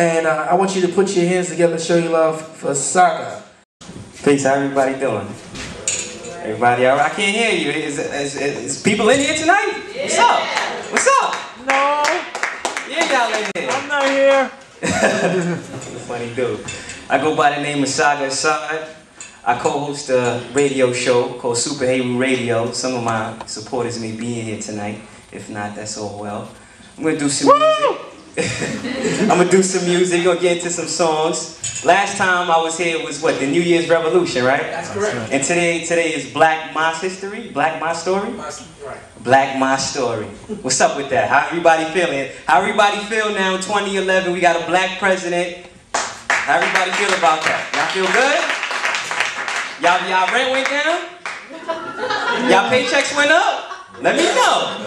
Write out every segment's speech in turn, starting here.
And uh, I want you to put your hands together and show your love for Saga. Peace, how everybody doing? Everybody all right? I can't hear you. Is, is, is, is people in here tonight? What's up? What's up? No, Yeah, y'all in here. I'm not here. Funny dude. I go by the name of Saga Asad. I co-host a radio show called Super Heru Radio. Some of my supporters may be in here tonight. If not, that's all well. I'm gonna do some music. I'm gonna do some music. Gonna get into some songs. Last time I was here was what the New Year's Revolution, right? That's correct. And today, today is Black Mass History. Black My Story. Black My Story. What's up with that? How everybody feeling? How everybody feel now in 2011? We got a black president. How everybody feel about that? Y'all feel good? Y'all, y'all rent went down? Y'all paychecks went up? Let me know.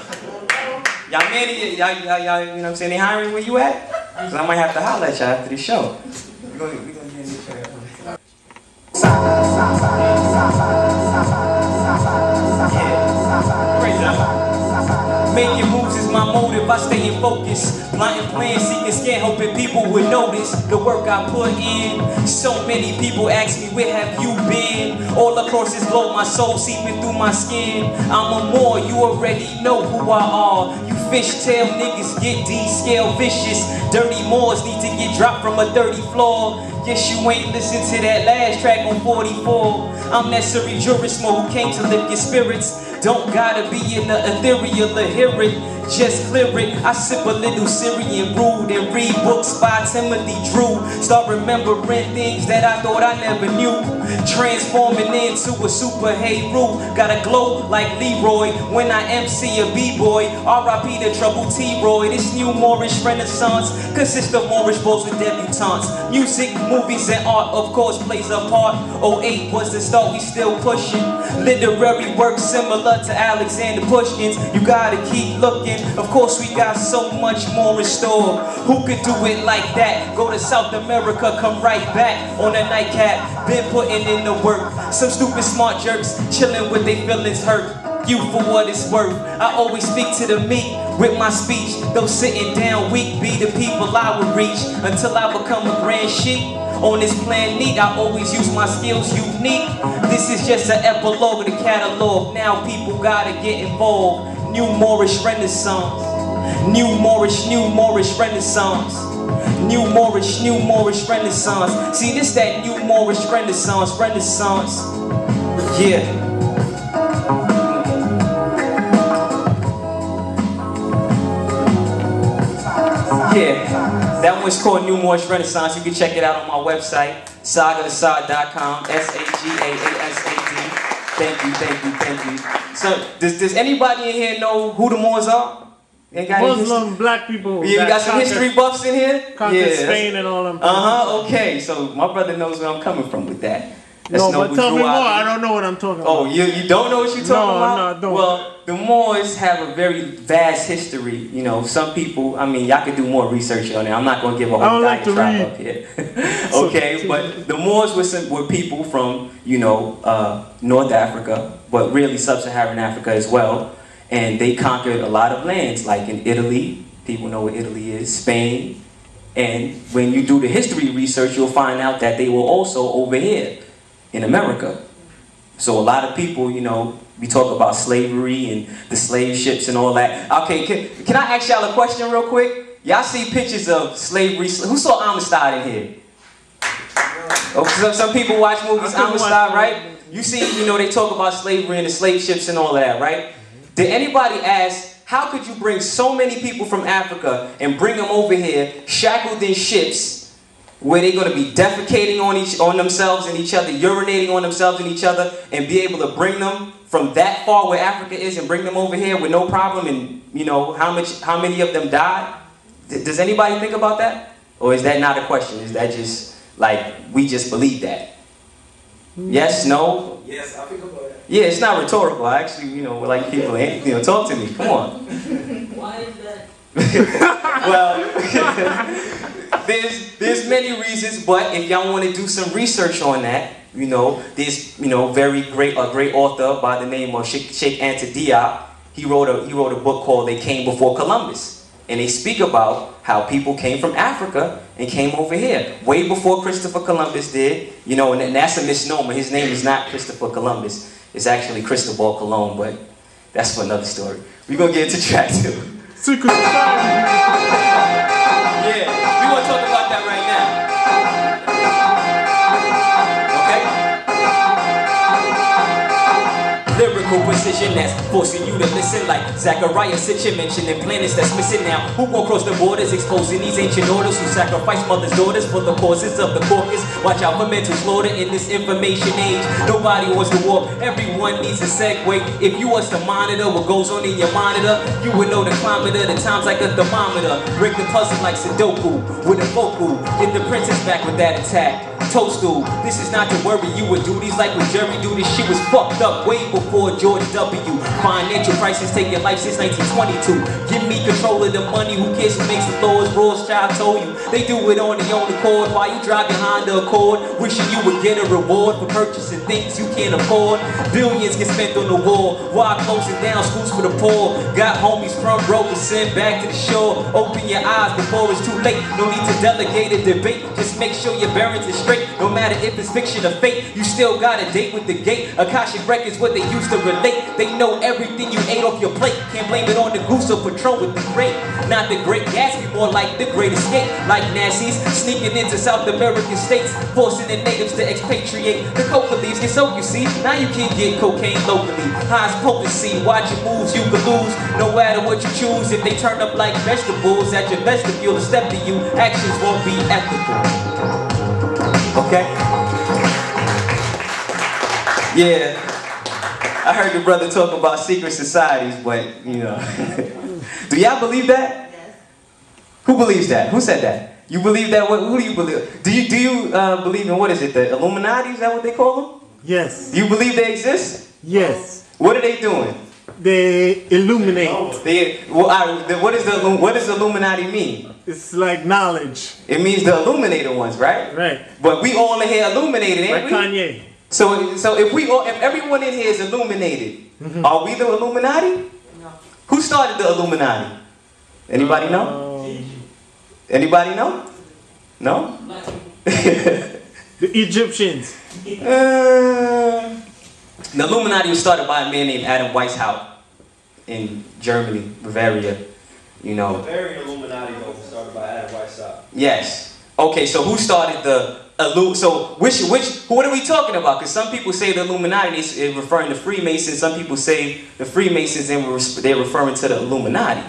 Y'all man, y'all, y'all, y'all, you know what I'm saying? They hiring where you at? Cause I might have to holler at y'all after the show. We gonna, gonna get into it. Yeah. Praise Making moves is my motive. I stay in focus. Blind plan, seeking scan, hoping people would notice the work I put in. So many people ask me, where have you been? All across this globe, my soul seeping through my skin. I'm a more, you already know who I are. You fishtail niggas get D-scale vicious. Dirty Moors need to get dropped from a dirty floor. Guess you ain't listen to that last track on 44. I'm that Suri Jurismo who came to lift your spirits. Don't gotta be in the ethereal to hear it. Just it. I sip a little Syrian brood and read books by Timothy Drew. Start remembering things that I thought I never knew. Transforming into a super Heru. Got a glow like Leroy when I MC a B-boy. R.I.P. the trouble T-Roy. This new Moorish renaissance consists of Moorish boys with debutantes. Music, movies, and art, of course, plays a part. 08 was the start, we still pushing. Literary work similar to Alexander Pushkin's. You gotta keep looking. Of course, we got so much more in store. Who could do it like that? Go to South America, come right back on a nightcap. Been putting in the work. Some stupid smart jerks chilling with their feelings hurt. You for what it's worth. I always speak to the meek with my speech. Though sitting down weak be the people I would reach until I become a grand sheik. On this planet, I always use my skills unique. This is just an epilogue of the catalog. Now people gotta get involved. New Moorish Renaissance. New Moorish, new Moorish Renaissance. New Moorish, new Moorish Renaissance. See, this that new Moorish Renaissance, Renaissance. Yeah. Yeah, that one's called New Moorish Renaissance. You can check it out on my website, sagaasad.com, S-A-G-A-A-S-A-D. Thank you, thank you, thank you. So, does, does anybody in here know who the Moors are? Got? Muslim black people. Yeah, you got some history buffs in here? Conquered yeah, Spain and all them. Uh-huh, okay. So, my brother knows where I'm coming from with that. That's No, but tell me more. I don't know what I'm talking Oh, about. Oh, you, you don't know what you're talking No, about? no, I don't. Well, the Moors have a very vast history. You know, some people, I mean, y'all could do more research on it. I'm not going to give a whole don't like diatribe up here. okay, but the Moors were, some, were people from, you know, uh, North Africa, but really sub-Saharan Africa as well. And they conquered a lot of lands, like in Italy. People know what Italy is. Spain. And when you do the history research, you'll find out that they were also over here in America. So a lot of people, you know, we talk about slavery and the slave ships and all that. Okay, can, can I ask y'all a question real quick? Y'all see pictures of slavery? Who saw Amistad in here? Oh, some, some people watch movies, Amistad, right? You see, you know, they talk about slavery and the slave ships and all that, right? Did anybody ask, how could you bring so many people from Africa and bring them over here, shackled in ships, where they're going to be defecating on each on themselves and each other, urinating on themselves and each other, and be able to bring them from that far where Africa is and bring them over here with no problem? And you know how much, how many of them died? D- does anybody think about that, or is that not a question? Is that just like we just believe that? Yes, no. Yes, I think about it. Yeah, it's not rhetorical. I actually, you know, would like people, you know, talk to me. Come on. Why is that? well, there's there's many reasons, but if y'all want to do some research on that, you know, this, you know very great a great author by the name of Cheikh, Cheikh Anta Diop. He wrote a he wrote a book called They Came Before Columbus, and they speak about how people came from Africa and came over here way before Christopher Columbus did. You know, and that's a misnomer. His name is not Christopher Columbus. It's actually Cristobal Colon, but that's for another story. We're gonna get into track two. Secret. Yeah, to talk about that right now. Lyrical precision that's forcing you to listen like Zecharia Sitchin mentioning planets that's missing now. Who won't cross the borders, exposing these ancient orders who sacrifice mothers' daughters for the causes of the caucus? Watch out for mental slaughter in this information age. Nobody wants to walk, everyone needs a segue. If you was to monitor what goes on in your monitor, you would know the climate of the times like a thermometer. Break the puzzle like Sudoku with a vocal. Get the princess back with that attack. Toadstool, this is not to worry you with duties like when Jerry do this shit was fucked up way before George W. Financial crisis your life since 1922. Give me control of the money, who cares who makes the laws? Rothschild told you they do it on their own accord while you driving Honda Accord, wishing you would get a reward for purchasing things you can't afford. Billions get spent on the war while closing down schools for the poor. Got homies from Robeson back to the shore. Open your eyes before it's too late. No need to delegate a debate. Just make sure your bearings are straight. No matter if it's fiction or fake, you still got a date with the gate. Akashic records what they used to relate. They know everything you ate off your plate. Can't blame it on the goose or patrol with the great. Not the great Gatsby, more like the great escape. Like Nazis sneaking into South American states, forcing the natives to expatriate. The coca leaves get soaked, you see. Now you can get cocaine locally. Highest potency, watch your moves, you could lose. No matter what you choose, if they turn up like vegetables at your vestibule step to you, actions won't be ethical. Okay? Yeah. I heard your brother talk about secret societies, but you know. do y'all believe that? Yes. Who believes that? Who said that? You believe that? What, who do you believe? Do you do you uh, believe in what is it? The Illuminati? Is that what they call them? Yes. Do you believe they exist? Yes. What are they doing? They illuminate. They, well, I, the, what, is the, what does Illuminati mean? It's like knowledge. It means the illuminated ones, right? Right. But we all in here illuminated, ain't Like we? Kanye. So, so if we all, if everyone in here is illuminated, are we the Illuminati? No. Who started the Illuminati? Anybody know? Um, Anybody know? No? the Egyptians. Uh, the Illuminati was started by a man named Adam Weishaupt in Germany, Bavaria. You know. Bavarian Illuminati though was started by Adam Weishaupt. Yes. Okay, so who started the Illu- so which which what are we talking about? Because some people say the Illuminati is referring to Freemasons. Some people say the Freemasons and we're- they're referring to the Illuminati.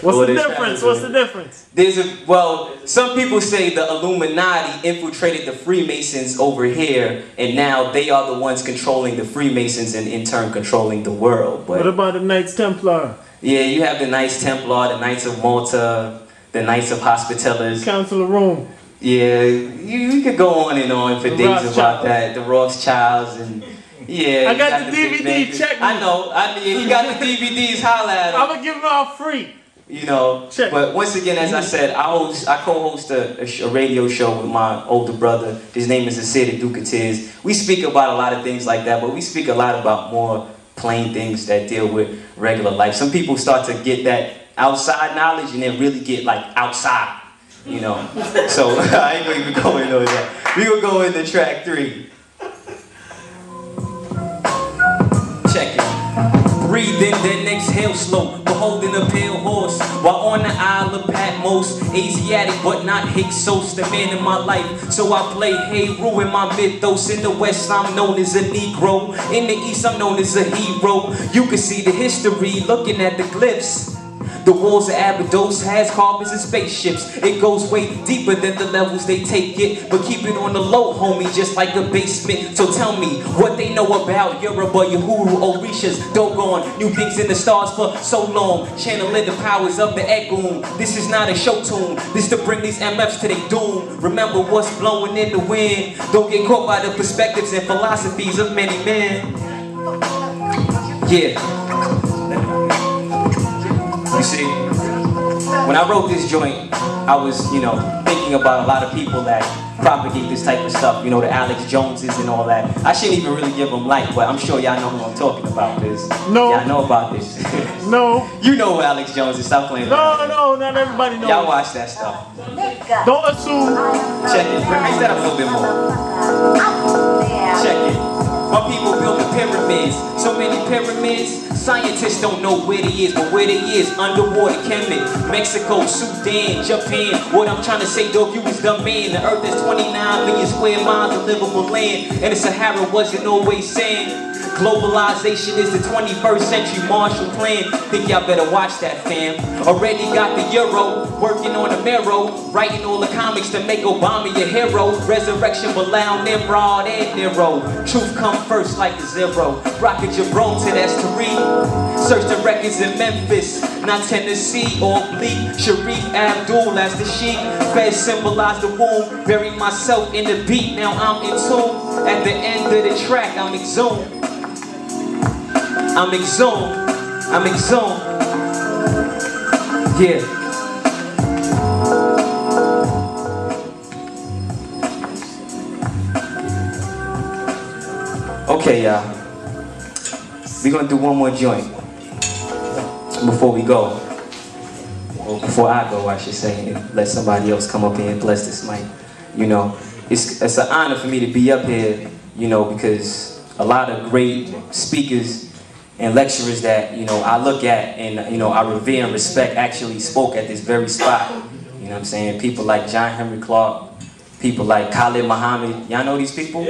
What's Or the difference? What's the difference? There's a well, some people say the Illuminati infiltrated the Freemasons over here, and now they are the ones controlling the Freemasons and in turn controlling the world. But what about the Knights Templar? yeah, you have the Knights Templar, the Knights of Malta, the Knights of Hospitallers. Council of Rome. Yeah, you, you could go on and on for The days about Rothschilds. that. The Rothschilds and yeah. I you got the big DVD, check me. I know. I yeah, he got the DVDs. Holla at him. I'm gonna give them out free. You know. Check. But once again, as I said, I host, I co-host a, a, sh- a radio show with my older brother. His name is Acidic Ducatiz. We speak about a lot of things like that, but we speak a lot about more plain things that deal with regular life. Some people start to get that outside knowledge and then really get like outside. You know. so I ain't gonna even go into that. We gonna go into track three. Breathe in, then exhale slow. Beholding a pale horse while on the Isle of Patmos. Asiatic, but not Hyksos, the man in my life. So I play hey, ruin my mythos. In the West, I'm known as a Negro. In the East, I'm known as a hero. You can see the history looking at the glyphs. The walls of Abydos has carbons and spaceships. It goes way deeper than the levels they take it. But keep it on the low, homie, just like a basement. So tell me what they know about Yoruba, Yahuru, Orishas, Dogon. New things in the stars for so long. Channeling the powers of the Egun. This is not a show tune. This to bring these MFs to their doom. Remember what's blowing in the wind. Don't get caught by the perspectives and philosophies of many men. Yeah. See, when I wrote this joint, I was, you know, thinking about a lot of people that propagate this type of stuff, you know, the Alex Joneses and all that. I shouldn't even really give them light, but I'm sure y'all know who I'm talking about, because No. y'all know about this. No. you know who Alex Jones is, stop playing. No, no, not everybody knows. Y'all watch that stuff. Don't assume. Check it. Raise that up a little bit more. Check it. My people built the pyramids. So many pyramids. Scientists don't know where they is, but where they is, underwater Kemet, Mexico, Sudan, Japan. What I'm trying to say, dog, you was the man. The earth is 29 million square miles of livable land, and the Sahara wasn't always sand. Globalization is the 21st century Marshall Plan. Think y'all better watch that, fam. Already got the euro, working on the marrow, writing all the comics to make Obama your hero. Resurrection, Bilal, Nimrod, and Nero. Truth come first like a zero. Rocket bro to that's. Search the records in Memphis, not Tennessee or Bleak. Sharif Abdul as the sheep. Feds symbolize the womb. Bury myself in the beat, now I'm in tune. At the end of the track, I'm exhumed. I'm exhumed. I'm exhumed. Yeah. Okay, y'all. We're gonna do one more joint before we go. Or before I go, I should say, and let somebody else come up here and bless this mic. You know, it's it's an honor for me to be up here, you know, because a lot of great speakers and lecturers that, you know, I look at and, you know, I revere and respect actually spoke at this very spot. You know what I'm saying? People like John Henrik Clarke, people like Khalid Muhammad. Y'all know these people?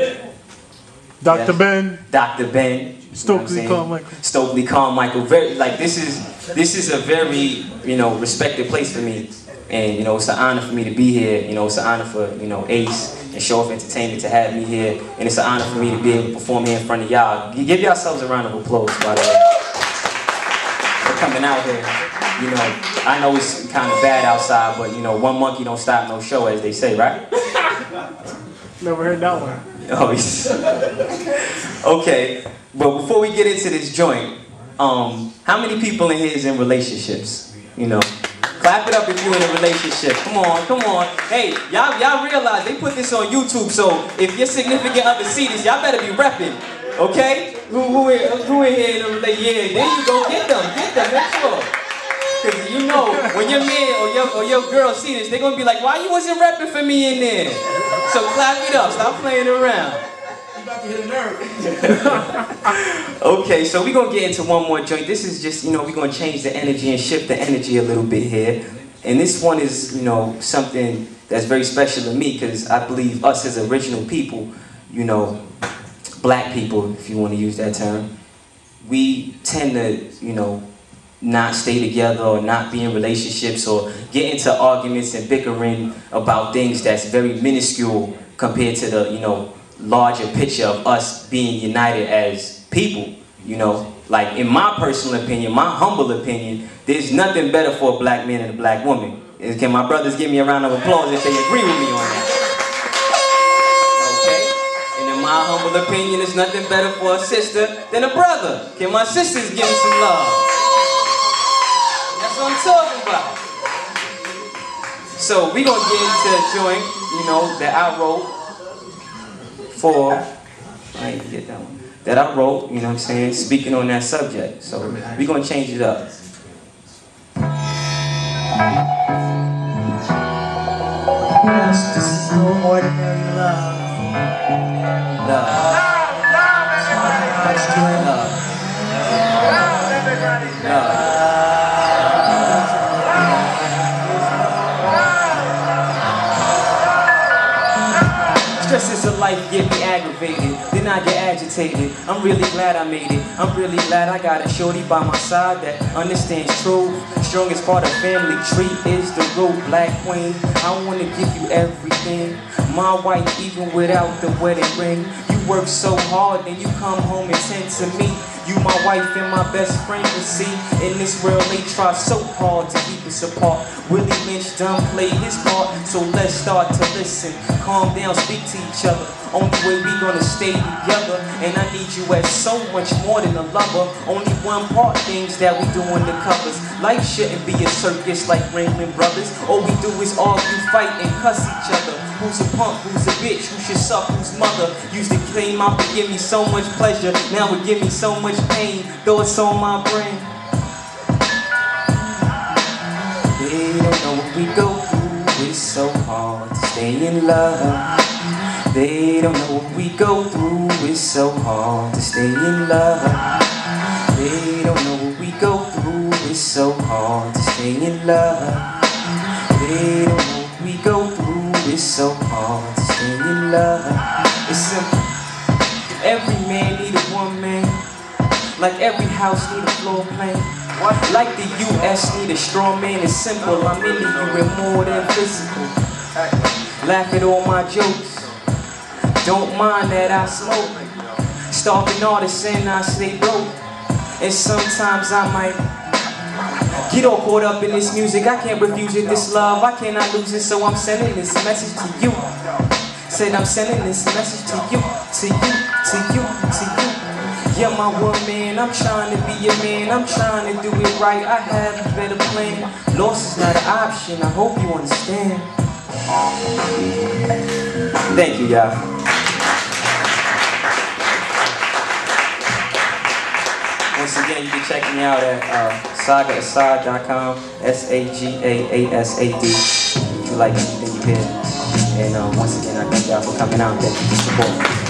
Dr. Yeah. Ben, Dr. Ben. you know Stokely saying? Carmichael. Stokely Carmichael. Very like this is this is a very you know respected place for me, and you know it's an honor for me to be here. You know it's an honor for you know Ace and Show Off Entertainment to have me here, and it's an honor for me to be able to perform here in front of y'all. Give yourselves a round of applause, by the way, for coming out here. You know I know it's kind of bad outside, but you know one monkey don't stop no show, as they say, right? never heard that one. Oh, okay. But before we get into this joint, um, how many people in here is in relationships? You know, clap it up if you're in a relationship. Come on, come on. Hey, y'all, y'all realize they put this on YouTube, so if your significant other see this, y'all better be repping. Okay? Who, who, who in here in a relationship? Yeah, there you go. Get them, get them. Make sure. Cause you know, when your man or your, or your girl see this, they're gonna be like, why you wasn't rapping for me in there? So clap it up, stop playing around. okay, so we're gonna get into one more joint. This is just, you know, we're gonna change the energy and shift the energy a little bit here. And this one is, you know, something that's very special to me because I believe us as original people, you know, black people, if you want to use that term, we tend to, you know, not stay together or not be in relationships or get into arguments and bickering about things that's very minuscule compared to the, you know, larger picture of us being united as people. You know, like in my personal opinion, my humble opinion, there's nothing better for a black man and a black woman. And Can my brothers give me a round of applause if they agree with me on that? Okay? And in my humble opinion, there's nothing better for a sister than a brother. Can my sisters give me some love? That's what I'm talking about. So we gonna get into joint, you know, that I wrote for I get that one. That I wrote, you know what I'm saying, speaking on that subject. So we're gonna change it up. Yes, this is no ordinary love. Love. Let's do it. Love. Love. Stresses of life get me aggravated, then I get agitated. I'm really glad I made it. I'm really glad I got a shorty by my side that understands truth. Strongest part of family tree is the root, black queen. I wanna give you everything. My wife, even without the wedding ring. You work so hard, then you come home and tend to me. You my wife and my best friend, you see. In this world, they try so hard to keep us apart. Willie Lynch done played his part, so let's start to listen. Calm down, speak to each other. Only way we gonna stay together. And I need you as so much more than a lover. Only one part things that we do in the covers. Life shouldn't be a circus like Ringling Brothers. All we do is argue, fight, and cuss each other. Who's a punk? Who's a bitch? Who should suck? Whose mother used to claim out to give me so much pleasure? Now it give me so much pain. Thoughts on my brain. They don't know what we go through. It's so hard to stay in love. They don't know what we go through. It's so hard to stay in love. They don't know what we go through. It's so hard to stay in love. They don't love. It's simple. Every man need a woman. Like every house need a floor plan. Like the US need a strong man. It's simple. I'm into you and more than physical. Laugh at all my jokes. Don't mind that I smoke. Starving artist and I stay broke. And sometimes I might get all caught up in this music. I can't refuse it. This love, I cannot lose it. So I'm sending this message to you. Said I'm sending this message to you, to you, to you, to you. You're my woman, I'm trying to be your man, I'm trying to do it right, I have a better plan. Loss is not an option, I hope you understand. Thank you, y'all. Once again, you can check me out at uh, sagaasad.com, S-A-G-A-A-S-A-D. If you like anything you hear. And um, once again, I thank y'all for coming out you for support.